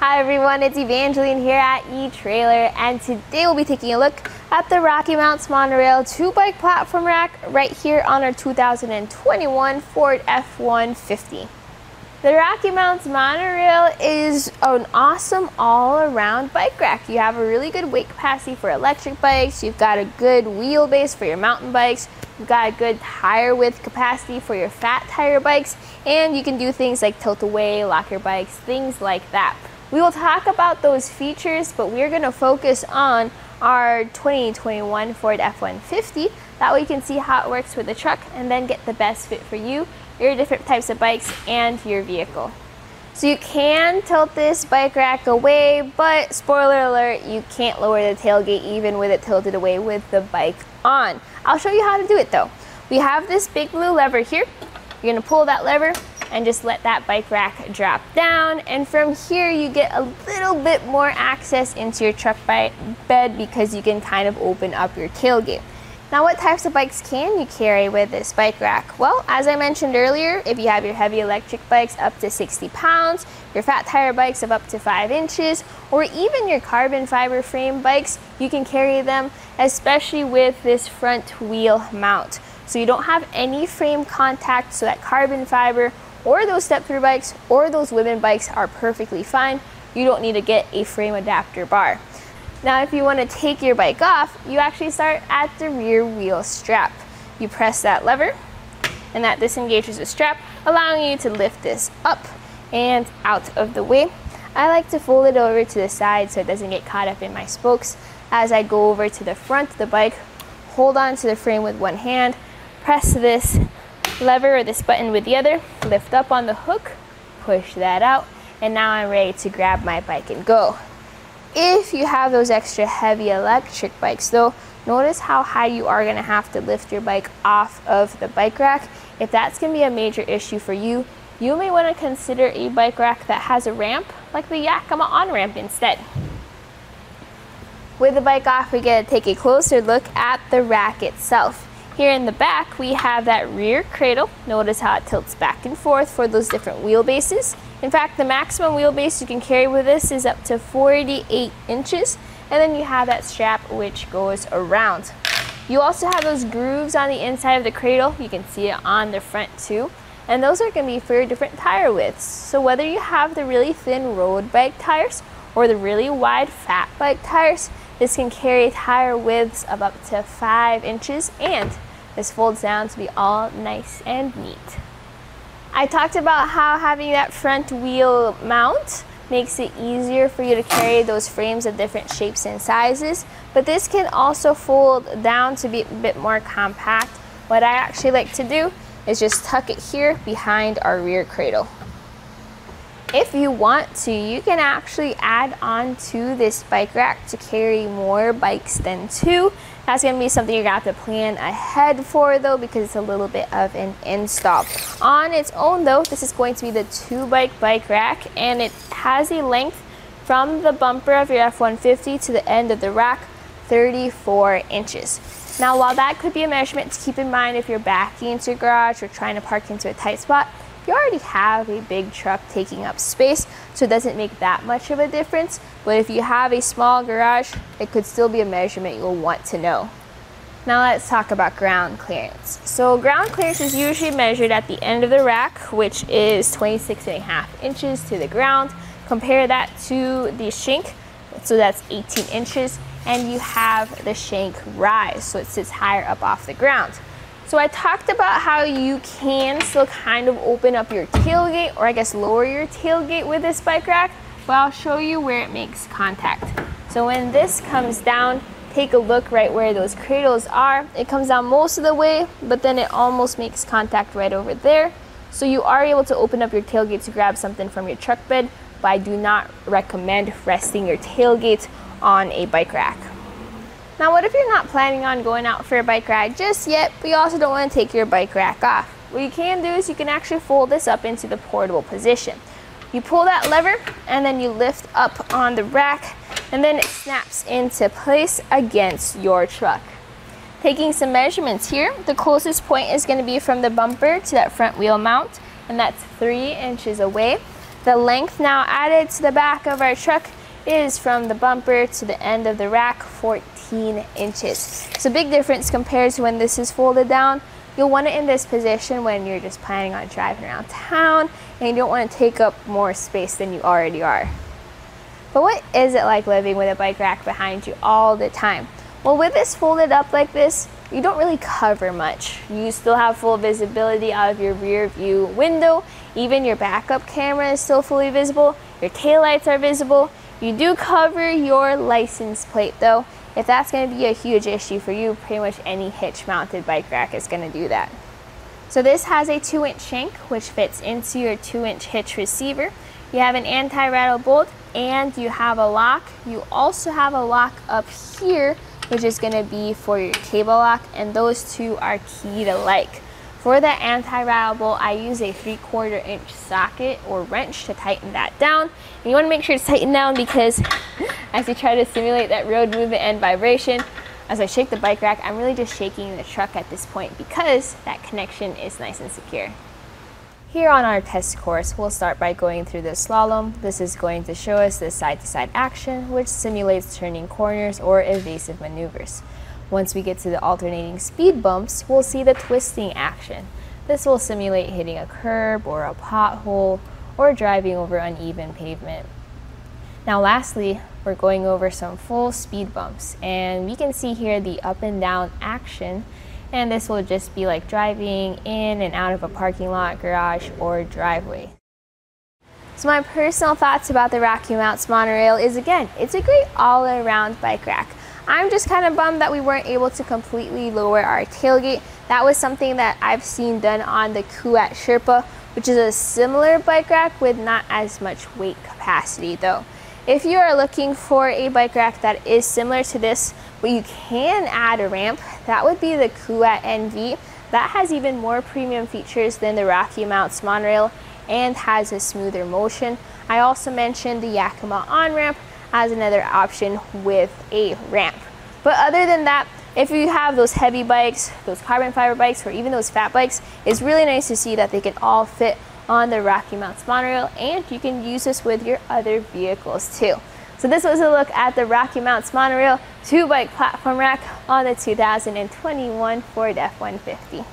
Hi everyone, it's Evangeline here at eTrailer and today we'll be taking a look at the Rocky Mounts Monorail 2-bike platform rack right here on our 2021 Ford F-150. The Rocky Mounts Monorail is an awesome all-around bike rack. You have a really good weight capacity for electric bikes, you've got a good wheelbase for your mountain bikes, you've got a good tire width capacity for your fat tire bikes, and you can do things like tilt away, lock your bikes, things like that. We will talk about those features, but we're going to focus on our 2021 Ford F-150. That way you can see how it works with the truck and then get the best fit for you, your different types of bikes, and your vehicle. So you can tilt this bike rack away, but spoiler alert, you can't lower the tailgate even with it tilted away with the bike on. I'll show you how to do it though. We have this big blue lever here. You're gonna pull that lever, and just let that bike rack drop down. And from here, you get a little bit more access into your truck bed because you can kind of open up your tailgate. Now, what types of bikes can you carry with this bike rack? Well, as I mentioned earlier, if you have your heavy electric bikes up to 60 pounds, your fat tire bikes of up to 5 inches, or even your carbon fiber frame bikes, you can carry them, especially with this front wheel mount. So you don't have any frame contact, so that carbon fiber or those step through bikes or those women bikes are perfectly fine. You don't need to get a frame adapter bar. Now, if you want to take your bike off, you actually start at the rear wheel strap. You press that lever and that disengages the strap, allowing you to lift this up and out of the way. I like to fold it over to the side so it doesn't get caught up in my spokes. As I go over to the front of the bike, hold on to the frame with one hand, press this lever or this button with the other, lift up on the hook, push that out, and now I'm ready to grab my bike and go. If you have those extra heavy electric bikes though, notice how high you are gonna have to lift your bike off of the bike rack. If that's gonna be a major issue for you, you may wanna consider a bike rack that has a ramp, like the Yakima on-ramp instead. With the bike off, we get to take a closer look at the rack itself. Here in the back, we have that rear cradle. Notice how it tilts back and forth for those different wheelbases. In fact, the maximum wheelbase you can carry with this is up to 48 inches. And then you have that strap which goes around. You also have those grooves on the inside of the cradle. You can see it on the front too. And those are gonna be for your different tire widths. So whether you have the really thin road bike tires or the really wide fat bike tires, this can carry tire widths of up to five inches and this folds down to be all nice and neat. I talked about how having that front wheel mount makes it easier for you to carry those frames of different shapes and sizes, but this can also fold down to be a bit more compact. What I actually like to do is just tuck it here behind our rear cradle. If you want to, you can actually add on to this bike rack to carry more bikes than two. That's gonna be something you're gonna have to plan ahead for though because it's a little bit of an install. On its own though, this is going to be the two bike bike rack and it has a length from the bumper of your F-150 to the end of the rack, 34 inches. Now while that could be a measurement to keep in mind if you're backing into your garage or trying to park into a tight spot, you already have a big truck taking up space, so it doesn't make that much of a difference. But if you have a small garage, it could still be a measurement you'll want to know. Now let's talk about ground clearance. So ground clearance is usually measured at the end of the rack, which is 26 and a half inches to the ground. Compare that to the shank, so that's 18 inches, and you have the shank rise, so it sits higher up off the ground. So I talked about how you can still kind of open up your tailgate or I guess lower your tailgate with this bike rack, but I'll show you where it makes contact. So when this comes down, take a look right where those cradles are. It comes down most of the way, but then it almost makes contact right over there. So you are able to open up your tailgate to grab something from your truck bed, but I do not recommend resting your tailgate on a bike rack. Now what if you're not planning on going out for a bike ride just yet, but you also don't want to take your bike rack off? What you can do is you can actually fold this up into the portable position. You pull that lever and then you lift up on the rack and then it snaps into place against your truck. Taking some measurements here, the closest point is going to be from the bumper to that front wheel mount and that's three inches away. The length now added to the back of our truck is from the bumper to the end of the rack 14 inches. It's a big difference compared to when this is folded down. You'll want it in this position when you're just planning on driving around town and you don't want to take up more space than you already are. But what is it like living with a bike rack behind you all the time? Well, with this folded up like this, you don't really cover much. You still have full visibility out of your rear view window. Even your backup camera is still fully visible. Your taillights are visible. You do cover your license plate though. If that's going to be a huge issue for you, pretty much any hitch mounted bike rack is going to do that. So this has a 2 inch shank which fits into your 2 inch hitch receiver. You have an anti-rattle bolt and you have a lock. You also have a lock up here which is going to be for your cable lock and those two are keyed alike. For the anti-rattle bolt, I use a 3 quarter inch socket or wrench to tighten that down. And you want to make sure it's tightened down because as you try to simulate that road movement and vibration, as I shake the bike rack, I'm really just shaking the truck at this point because that connection is nice and secure. Here on our test course, we'll start by going through the slalom. This is going to show us the side-to-side -side action, which simulates turning corners or evasive maneuvers. Once we get to the alternating speed bumps, we'll see the twisting action. This will simulate hitting a curb or a pothole or driving over uneven pavement. Now lastly, we're going over some full speed bumps and we can see here the up and down action and this will just be like driving in and out of a parking lot, garage, or driveway. So my personal thoughts about the Rocky Mounts monorail is again, it's a great all-around bike rack. I'm just kind of bummed that we weren't able to completely lower our tailgate. That was something that I've seen done on the Kuat Sherpa, which is a similar bike rack with not as much weight capacity though. If you are looking for a bike rack that is similar to this, but you can add a ramp, that would be the Kuat NV. That has even more premium features than the Rocky Mounts monorail and has a smoother motion. I also mentioned the Yakima on-ramp as another option with a ramp. But other than that, if you have those heavy bikes, those carbon fiber bikes, or even those fat bikes, it's really nice to see that they can all fit on the Rocky Mounts monorail and you can use this with your other vehicles too. So this was a look at the Rocky Mounts monorail two bike platform rack on the 2021 Ford F-150.